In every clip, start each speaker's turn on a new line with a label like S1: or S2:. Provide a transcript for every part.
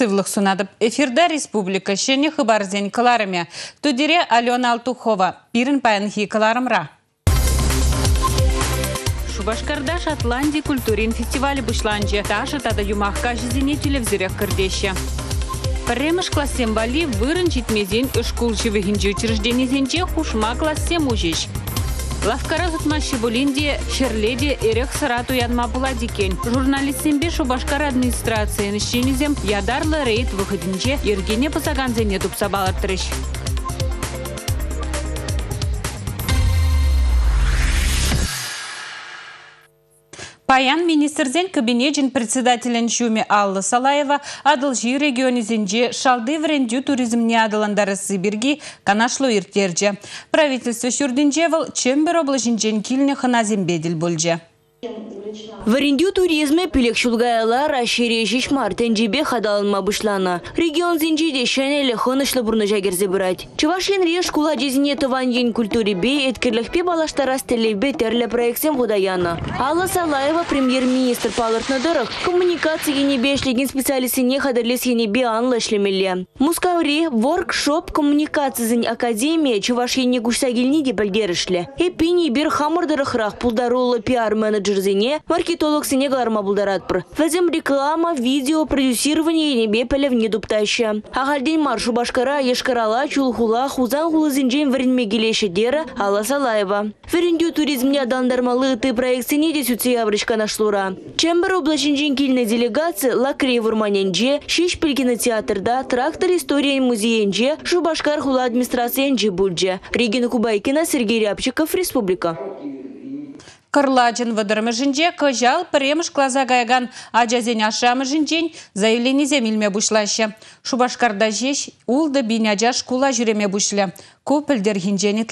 S1: сывлық сунадып. Эфирда республика шене хыбарзен кыларыме. Тудире Алена Алтухова. Пирин паян хи кыларымра. Шубашкарда Шотландия культурин фестивалі бұшланжы. Ташы тада юмаққа жізіне телевизорек кірдеші. Премыш классем бали вырын житмезен үшкул живыхинжи учреждениесенче хушма классем ужиш. Лавкара ғытмашы бұлінде шерледе эрек сырату янма була дикен. Журналистсембе Шубашкар администрацияны шенезем ядарлы рейд выходинче ергене пысаганзене тупса балаттырыш. Паян министрзен кабинетин председателен Шуми Алла Салаева адылжи регионизенже шалды врендю туризмне адыландары Сибирги канашлу иртерже. Правительство шурдинжевал чембер облажинжен килне ханазембедил бульже.
S2: Варендю туризме пилек шулгаялар аширешиш мартен жибе хадалынма бышлана. Регион зинчиде шәнелі хынышлы бұрны жагерзе бұрать. Чывашен реш кула жезіне тыван ен культуре бе еткерлікпе балаштара стелебе терлі проектсен худаяна. Алла Салаева премьер-министр палыртны дырық коммуникация ене бешлеген специалистіне хадырлес ене бе анлы ішлемелі. Мускаури воркшоп коммуникациясын академия Чувашене гушсагеліне де білдерішлі. Эпини бір хамырдырықрақ пулдарулы пиар-менеджер маркетолог сене гарма бұлдаратпыр. Вәзім реклама, видео, продюсирование енебе пәлевне дуптайшы. Ағалден маршу башкара ешкарала, чулхула, хузан хулызынжен вірінме келеші дері Алла Салаева. Вірінді туризмне адандармалы ты проектсене де сүтсе аврышка нашлура. Чембер облачынжен келіне делегация Лакрей Вурманенже, Шиш Пілгіні театрда, трактор история музейенже, Шубашкар хула администрациянже бульже. Регина Кубайкина, Сергей Рябчиков, Республика.
S1: Кырладжын выдырмы жінже кыжал премыш клаза гайган ажазен ашамы жінжен заявление земилме бушлашы. Шубашкарда жеш улды биняжа шкула жүреме бушлы. Көпілдер хинжен.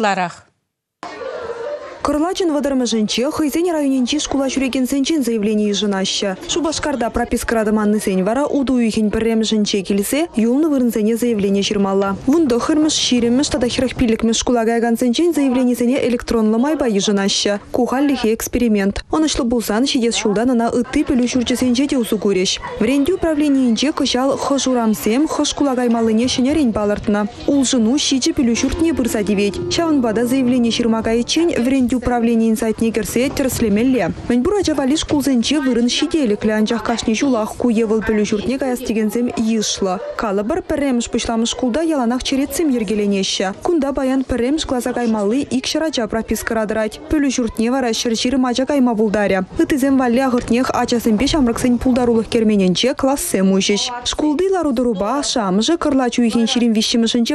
S3: Кырлачин вадырмыжынче хыйзен районенчи шкула жүреген сенчен заявление жынаща. Шубашкарда пропискрады манны сен вара уду үйхен келсе, юлны вырынсене заявление жырмалла. Вунды хырмыш ширеммыш тада хирахпилікміш шкула гайган сенчен заявление сене электронлы майба жынаща. Кухаллихе эксперимент. Онышлы булсан шидес шулдан ана ытты пілу шурчесенче де усу көреш. Вренді управлениенче кышал хышурамсем хышкула гаймалыне шенерен балыртына. Ул жыну шичи пілу шуртне бұрса девет. Шавынбада заявление шырмагай чен вренді управление инсайтне керсе терслемелле. Мен бура жавали шкулзенче вырын шиделік лянчах кашни жулах куевыл пілі жүртне гаяс дегензем йышла. Калыбыр піремш пышламыш шкулда яланах черетсем ергеленеші. Кунда баян піремш глаза каймалы икшыража прописка радырать. Пілі жүртне вара шырширы мажа кайма булдаря. Үтізем валли ағыртнех ачасын пеш амрыксын пулдарулық кермененче классем ужиш. Шкулды ларударуба шамжы кырлачу ихен ширин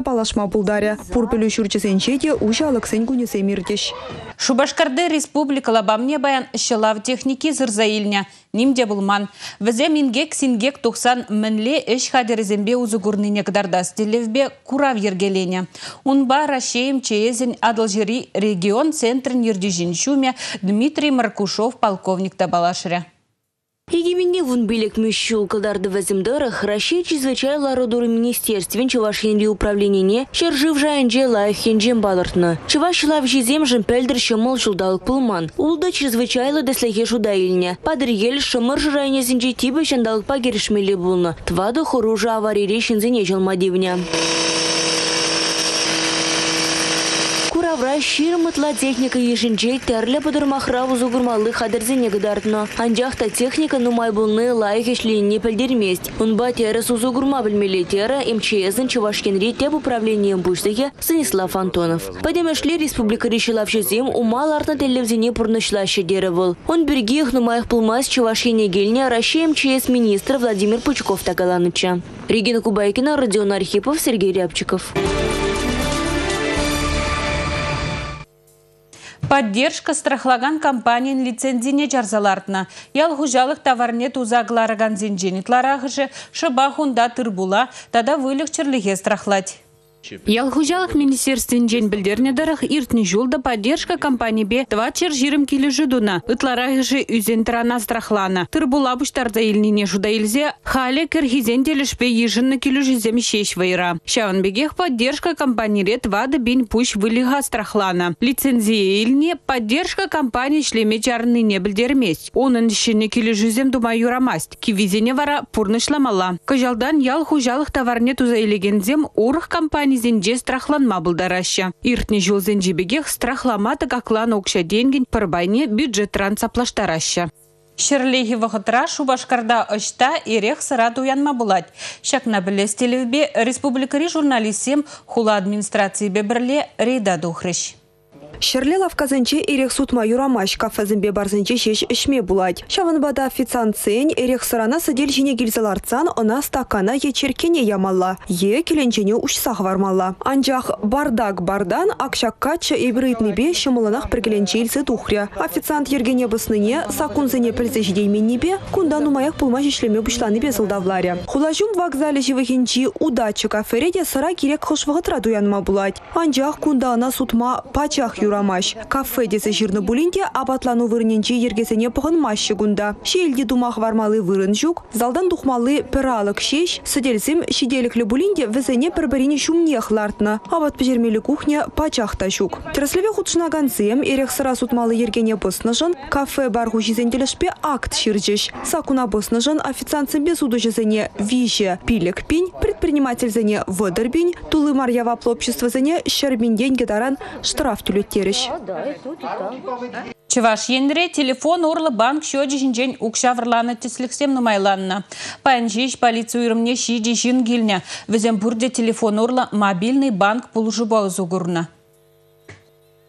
S3: палашма булдаря. Пур жүрчесенче де ужалықсын күнесе мирдеш.
S1: Шубашкарды республикала бамне баян шылав техники зырзаилня. Нимде булман. Візе мингек сингек тухсан мінле эш хадерезембе узугурныне кдардас телевбе курав ергелене. Унба рашеем чеезін адылжири регион центрін ердежін шуме Дмитрий Маркушов полковник табалашыря.
S2: Егеменне вун билек мүшіл кылдарды вәзімдірі Россия чрезвычайлы родуры министерствен Чувашенри управлениене шержив жайынже лайхенжен балыртны. Чувашылав жезем жын пәлдір шымыл жылдалық пылман. Улда чрезвычайлы дәслеге жуда илне. Падыр ел шымыр жырайнезінже тибі жандалықпа керішмелі бұлны. Твады хоружы аварире шынзене жылмадевня. Куравра ширмытла техника ешінче тәрлі бұдырмақра ұзығырмалы қадырзене гыдартны. Анжақта техника нумай бұлны лайық ешлейіне пілдермест. Унба теріс ұзығырма білмелі тері МЧС-ін Чувашкенри теп управлением бұштығы Станислав Антонов. Падемешлі республика решилав жезем умал артна телевзене пұрнышлашы дері бұл. Он біргех нумайық бұлмас Чувашкене гельне Россия МЧС министр Владимир Пучков тагаланыча. Регина Кубайкина, Родион Архипов, Сергей Рябчиков.
S1: Поддержка страхлаган компаниян лицензине жарзалартына. Ял хужалық товарне тузаглараган зенженитларағыжы шыба хунда тырбула, тада вылық страхлать. Ялхужалых министерствен білдернедіріх иртні жолда поддержка компания бе два чержирым келі жүдуна. Ытларағыжы үзен тырана страхлана. Тырбула бұштарда елніне жуда елзе, халі кірхизен телішпе ежінні келі жүзем шеш вайра. бегех поддержка компания рет вады бен пуш вылиға страхлана. Лицензия еліне поддержка компания шлеме не білдермес. Оның ішіне келі жүзем дума юрамаст. Кивизене вара пурнышламала. Кажалдан ял товарне туза елегензем урых компания зенже страхланма бұлдарашы. Иртне жол зенжебегех страхламаты каклан окша денген парбайне бюджетран саплаштарашы. Шерлехи вақытра Шубашкарда ұшта ерех сырат уянма бұлад. Шакна білестелевбе республикари журналистем хула администрации бебірле рейда духрыш.
S3: Шерле лавказынче эрек сутма юрамаш кафезімбе барзынче шеш ішме булать. Шавынбада официант сен эрек сырана сыдел жіне гилзаларцан она стакана ечеркене ямалла. Е келенчене ушсах вармалла. Анжақ бардак бардан акшаккачы бе шымылынақ піргеленче илсе тухря. Официант ергене бысныне сакунзыне пілзе жидейменнебе кундан умаяк пулма жишлеме бұшланы сылдавларе. Хулажум вокзале живыхенчи удачы кафереде сыра керек хышвығытра дуянма булать. Анжақ кундана сутма пачах юр юрамаш. Кафе десе жирны булинде абатлану вырненче ергесене пығынмашы гунда. Шелде думах вармалы вырын залдан духмалы пыралық шеш, сыделсім шиделіклі булинде візене бір-біріне шумне хлартны. Абат пежермелі кухня пачақта жүк. Тіраслеве худшынаганцем ерек сыра ергене бұснышын, кафе баргу жизенделішпе акт ширжеш. Сакуна бұснышын официантсымбе суду жезене виже пилек пинь, предприниматель зене выдырбинь, тулы марьява общество зене шербинден гедаран штраф түлетте кереш.
S1: Чываш енре телефон орлы банк шөджі жінжен ұқшавырланы тесліксем нумайланна. Пайн жеш полицию үрімне шиде жин келіне. Бұрде телефон орлы мобильный банк бұлжы баузу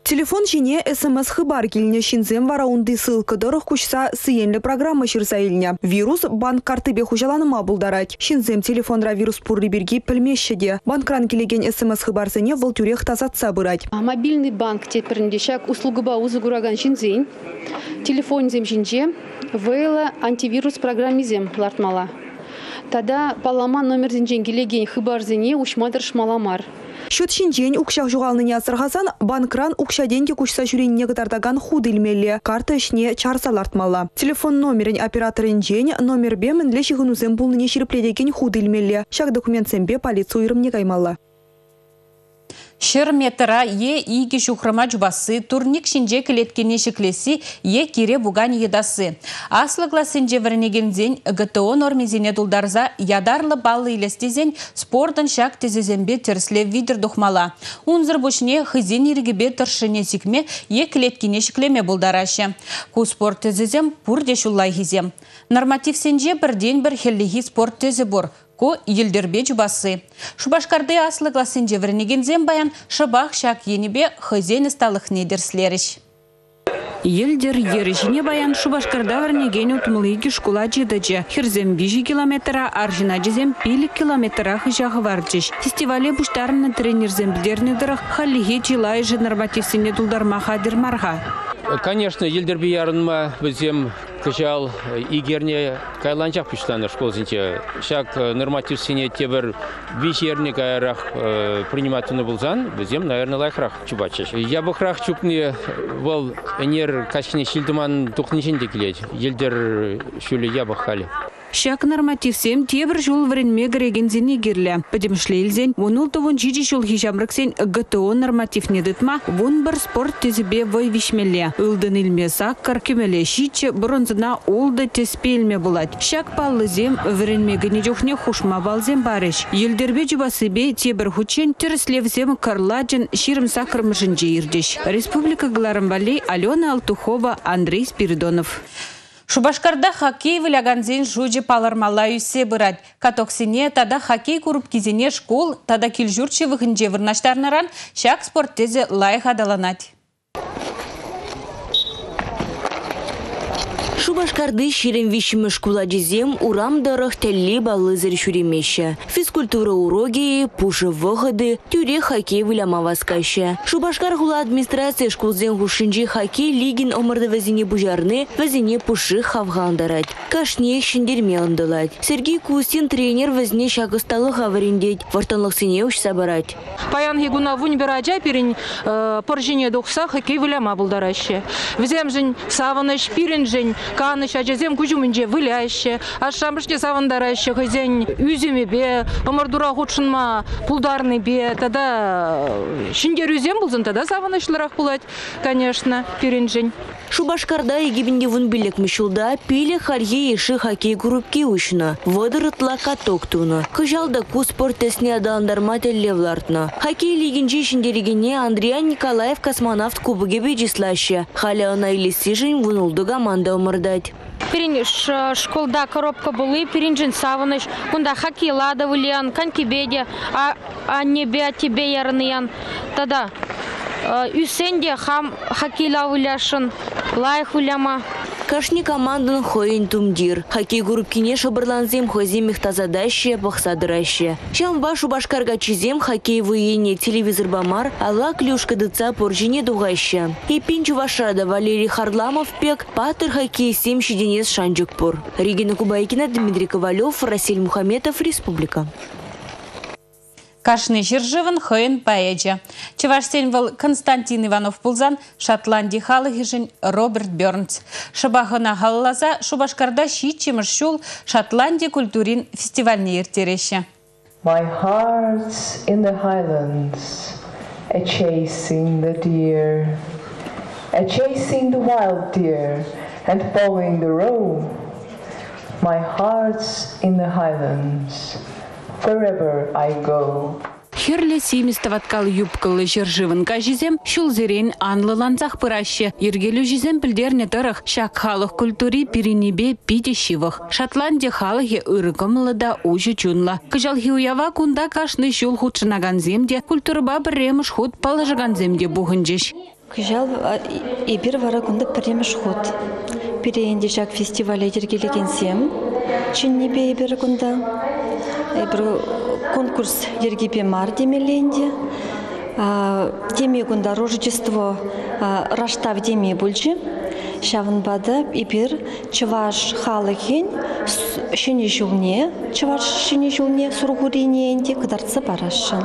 S3: Телефон жіне СМС хыбар келіне шинзем вара унды ссылка дұрық күшса сыенлі программа шырса Вирус банк картыбе хужаланыма бұлдарать. Шинзем телефонра вирус пурри бірге пілмешшіде. Банкран келеген СМС хыбарсыне выл тюрех тазатса бұрать.
S4: Мобильный банк тетпірінде шак услугыба узы күраган шинзен. Телефон зем вейла антивирус программизем лартмала. Тада палама номер зинжен келеген хыбарзене ушмадыр шмаламар.
S3: Шут шинчен укшах жуғалныне асырғасан, банкран укшаденге күшса жүреніне гытардаган худ илмелі, карта ішіне чарсалартмала. Телефон номерін операторын жен, номер бемін леші ғынузен бұлныне шіріпледеген худ илмелі. Шак документ сенбе полицию ирымне каймалла.
S1: Шыр метра е иге шухрама жубасы, турник шинже кілеткене шіклесі е кире буган едасы. Аслы классинже вірнегензен ГТО нормезене дулдарза ядарлы баллы илестезен спортын шак тезезенбе терсле видер дұхмала. Унзыр бұшне хызен иргебе тұршыне сикме е кілеткене шіклеме булдарашы. Ку спорт тезезем пурде шуллай хизем. Норматив сенже бірден бір хеллиги спорт тезе бұр ко елдербе жубасы. Шубашкарды аслы класын жевірнеген баян шыбақ шак енебе хызен сталық недерслеріш.
S2: Елдер ережіне баян Шубашкарда варнеген утмылыги школа жедачы. Херзем бижи километра, аржина жезем пилік километра хыжағы варчыш. Фестивале бұштарыны тренерзем білдернедірі халлиге жилай же нормативсіне марға.
S5: Конечно, елдербе ярынма бізем кыжал э, игерне кайланчак школ зинче. Шак э, норматив сине тебер виш ерне кайрах э, принимательно булзан бізем наверное лайхрах чубачыш. Я бы храх чупне вол энер качне шилдыман тухниченде келет елдер шүле я бы хали.
S1: Шак нормативсем тебір жол варенме гірегензен егерлі. Падемшлейлзен, онул тұвын жиди жол хижамрыксен ГТО норматив недытма, вон бір спорт тезібе вой вишмеле. Үлдін илме саккар кемеле шиче бронзына олды теспелме булат. Шак паллызем варенме гінедёхне хушма балзем барыш. Елдербе жубасыбе тебір хучен тіріслевзем карладжын ширым саккар мжынже ирдеш. Республика Гларамбалей Алена Алтухова, Андрей Спиридонов. Шубашкарда хоккей выляган жуджи палармала үсе бұрад. Катоксине тада хоккей курып кизене школ, тада килжурчы вғынже вырнаштарнаран шак спорт тезе лайық адаланады.
S2: Шубашкарды ширен шкула жезем урам дырық тәлі балызыр шүремеші. Физкультура уроги, пушы вғыды, тюре хоккей выляма васкашы. Шубашкар хула администрация шкулзен хушинжи хоккей лигин омырды вазине бужарны, вазине пушы хавғандарад. Кашне шындерме ындылад. Сергей Кустин тренер вазне шагысталы хаваріндет, вартанлық сене уш сабарад.
S6: Паян хигуна вунь бераджа перень поржине духса хоккей выляма булдараще. Взем жень саваныш каныш ажезем кужумынже выляще. Ашамышне савандараще хозяин үземе бе, омырдура худшынма пулдарны бе, тада шиндер үзем булзын тада саванышларах булать, конечно, пирен жень.
S2: Шубашкарда егибінде вун билек мишулда пиле харье еші хоккей группки ушна. Водырытла каток туна. Кыжалда ку спорт тесне адаландарма теллевлартна. Хоккей лигинче шиндерегене Андриан Николаев космонавт кубыге бежислаще. Халя она или сижень вунулды команда умырдать.
S7: Пирин ш- школда коробка були, пиринжин савыныш, кунда хаки лада вулиян, канки беде, а, а не бе, а тебе ярныян. Тада э, үсенде хам хакила вуляшын, лайх вуляма.
S2: Кашни командан хоин тумдир. Хоккей группкине шабырланзем хозем мехтазадаще, бахсадыраще. Шамба шубашкарга чизем хоккей выене телевизор бамар, ала клюшка дыца поржине дугаще. И пинчу вашада Валерий Харламов пек, патер хоккей сем щеденец Шанджукпур. Регина Кубайкина, Дмитрий Ковалев, Расиль Мухаметов, Республика.
S1: Кашны жиржывын хойын паэджа. Чевашсен выл Константин Иванов пулзан Шотландия халыхижин Роберт Бёрнс. Шабахына халлаза Шубашкарда щичимыш шул Шотландия культурин фестивальне ертереше.
S8: My heart's in the highlands, a chasing the deer, a chasing the wild deer and following the roe. My heart's in the highlands, wherever I go.
S1: Херле семистоваткал юбкалы шул зерен анлы ланцах пыраще. Ергелю жизем пілдерне тұрық шак халық культури пиринебе пите шивых. Шотландия халығы ырыкымлы да ужы чунла. Кыжал хиуява кунда кашны шул худшынаган земде культурба біремыш худ палыжыган земде бұғынжеш.
S9: Кыжал эбир вара кунда премеш ход. Пиренде жак фестивале Чиннебе эбир кунда. Эбир конкурс ергипе мар демеленде. Деме кунда Рождество раштав деме бульчи. Шавынбада эбир чываш халыхен шыне жылне, чываш шыне жылне сургуриненде кыдарцы барашын.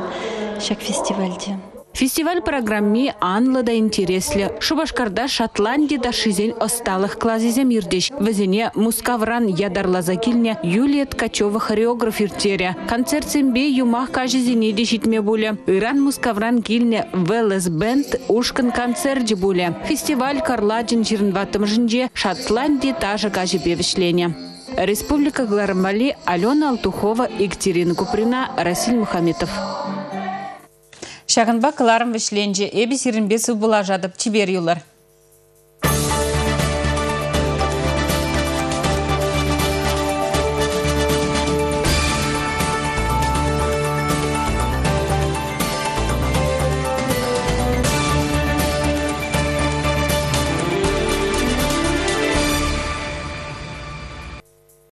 S9: Шак фестивальде.
S1: Фестиваль программе анлы да интереслі. Шубашкарда Шотландия да шизен осталых клазизем ирдеш. Вазине Мускавран ядарлаза Юлия Ткачева хореограф иртере. Концерт сембе юмах кажизине дешитме буле. Иран Мускавран килне Велес Бенд ушкан концерт буле. Фестиваль Карладжин жирнватым жинже Шотландия тажы кажи бевишлене. Республика Гларамбали Алена Алтухова, Екатерина Куприна, Расиль Мухаметов. Шағынба кыларым вишленже, эбі сирінбесі бұла жадып чибер юлар.